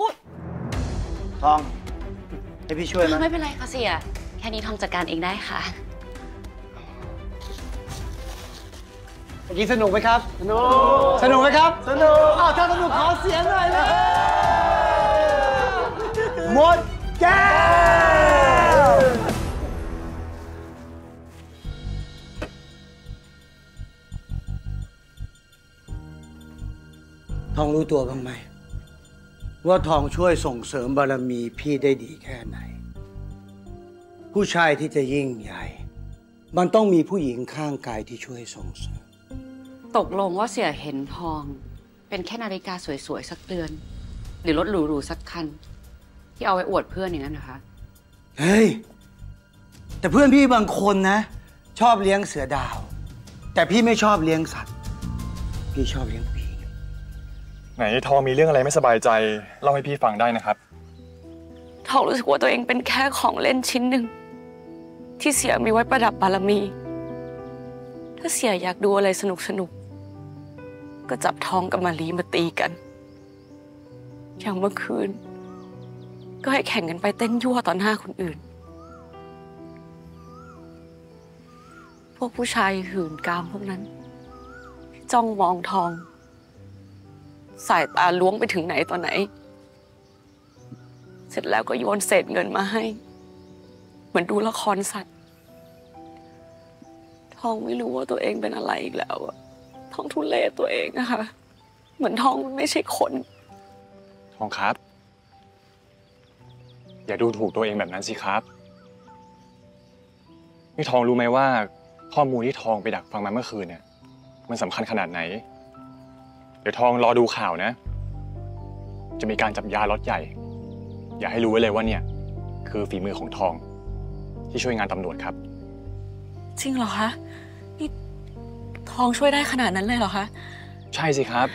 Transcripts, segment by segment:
อุ๊ยทอง ให้พี่ช่วยไหมไม่เป็นไรค่ะเสีย แค่นี้ทองจัดการเองได้ค่ะ เมื่อกี้สนุกไหมครับ สนุก สนุกไหมครับ สนุกอ้าวถ้าสนุกขอเสียงหน่อยเลยหมดแก้วทองรู้ตัวบ้างไหม ว่าทองช่วยส่งเสริมบารมีพี่ได้ดีแค่ไหน ผู้ชายที่จะยิ่งใหญ่ มันต้องมีผู้หญิงข้างกายที่ช่วยส่งเสริม ตกลงว่าเสียเห็นทอง เป็นแค่นาฬิกาสวยๆ สักเดือน หรือรถหรูๆสักคัน ที่เอาไว้อวดเพื่อนอย่างนั้นนะคะ เฮ้ย แต่เพื่อนพี่บางคนนะ ชอบเลี้ยงเสือดาว แต่พี่ไม่ชอบเลี้ยงสัตว์ พี่ชอบเลี้ยงผู้หญิง ไหนทองมีเรื่องอะไรไม่สบายใจเล่าให้พี่ฟังได้นะครับ ทองรู้สึกว่าตัวเองเป็นแค่ของเล่นชิ้นหนึ่ง ที่เสียมีไว้ประดับบารมี ถ้าเสียอยากดูอะไรสนุกสนุกก็จับทองกับมารีมาตีกัน อย่างเมื่อคืน ก็ให้แข่งกันไปเต้นยั่วต่อหน้าคนอื่น พวกผู้ชายหื่นกามพวกนั้น จ้องมองทอง สายตาล้วงไปถึงไหนต่อไหน เสร็จแล้วก็โยนเศษเงินมาให้ เหมือนดูละครสัตว์ทองไม่รู้ว่าตัวเองเป็นอะไรอีกแล้วอะทองทุเลตัวเองอะค่ะเหมือนทองมันไม่ใช่คน ทองครับ อย่าดูถูกตัวเองแบบนั้นสิครับนี่ทองรู้ไหมว่าข้อมูลที่ทองไปดักฟังมาเมื่อคืนเนี่ย มันสำคัญขนาดไหน เดี๋ยวทองรอดูข่าวนะ จะมีการจับยาล็อตใหญ่ อย่าให้รู้ไว้เลยว่าเนี่ย คือฝีมือของทอง ที่ช่วยงานตำรวจครับ จริงเหรอคะ นี่ทองช่วยได้ขนาดนั้นเลยเหรอคะ ใช่สิครับ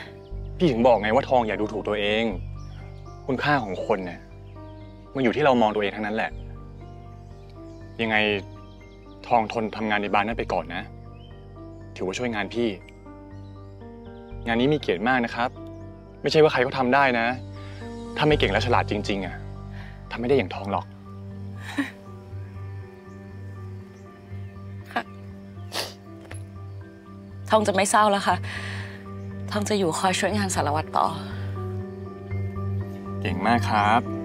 พี่ถึงบอกไงว่าทองอย่าดูถูกตัวเอง คุณค่าของคนเนี่ยมันอยู่ที่เรามองตัวเองทั้งนั้นแหละ ยังไงทองทนทำงานในบ้านนั้นไปก่อนนะ ถือว่าช่วยงานพี่ งานนี้มีเกียรติมากนะครับ ไม่ใช่ว่าใครก็ทำได้นะ ถ้าไม่เก่งและฉลาดจริง ๆอะทำไม่ได้อย่างทองหรอกทองจะไม่เศร้าแล้วค่ะ ทองจะอยู่คอยช่วยงานสารวัตรต่อ เก่งมากครับ